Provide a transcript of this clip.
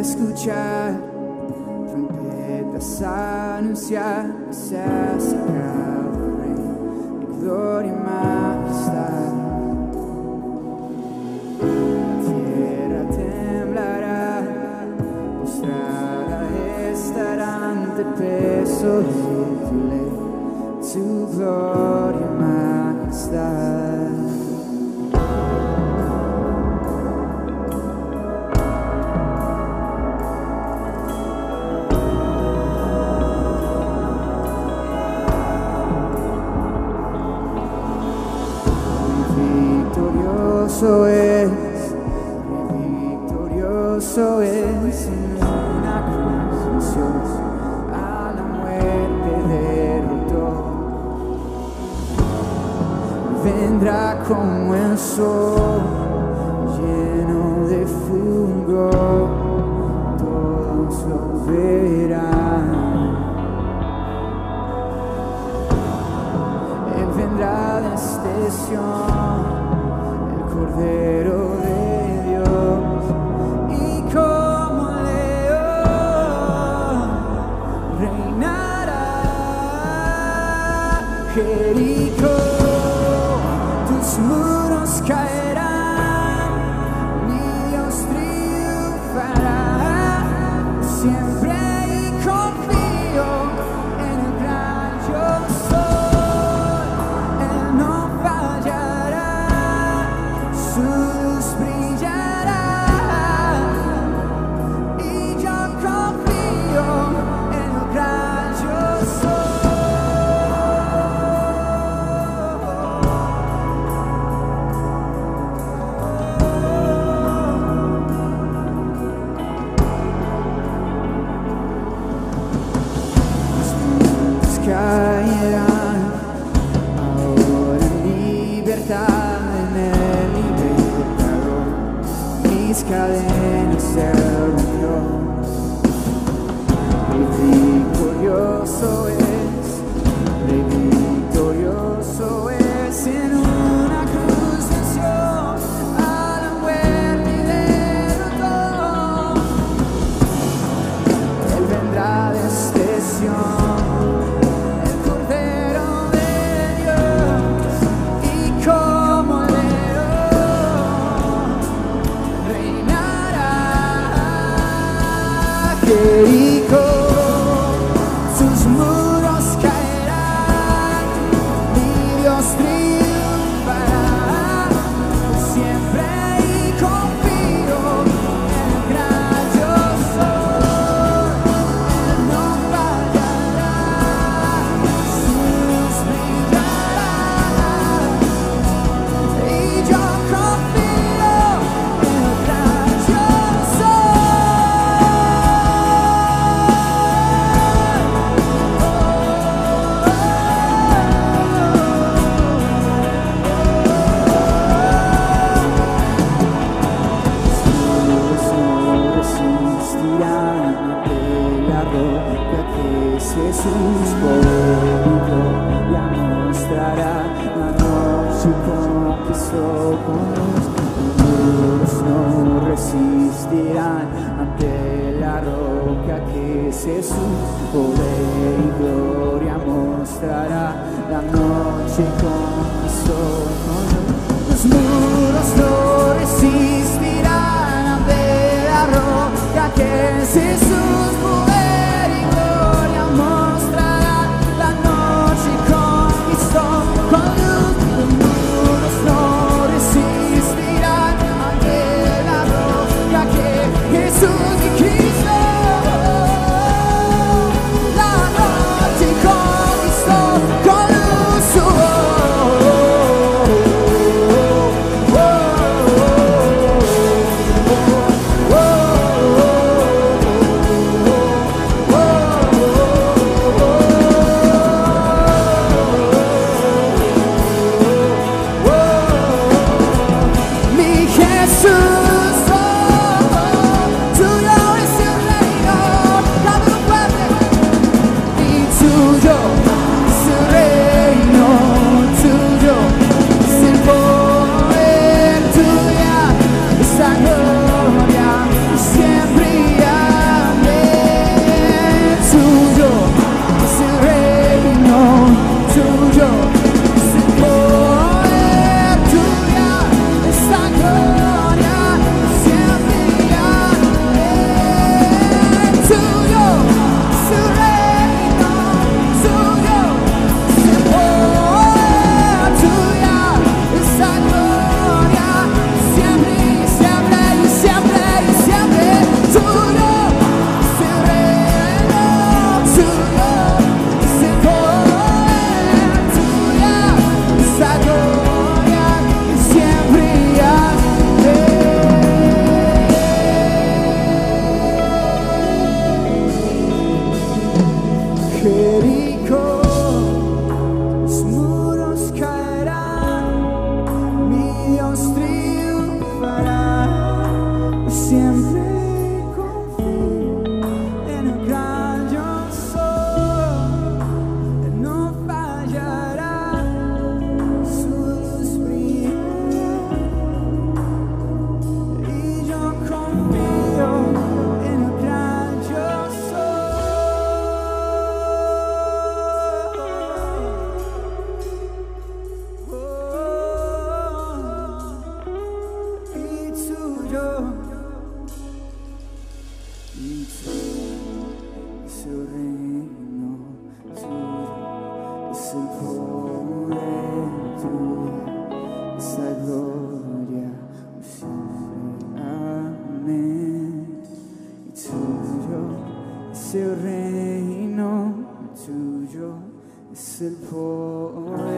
escuchar, trompetas anunciar, se ha sacado el rey, de gloria y majestad. La tierra temblará, postrada estará ante peso de tu ley, tu gloria y majestad. como el sol, lleno de fungo, todos lo verán. Él vendrá desde este Sion, el Cordero de Dios, y como león reinará Jericó. muros caer. Caliente. 这一刻。Jesús. yo. Y tú, es el reino, tú es el poder, tú es la gloria, siempre. Amén. Y tuyo es el reino, tuyo es el poder.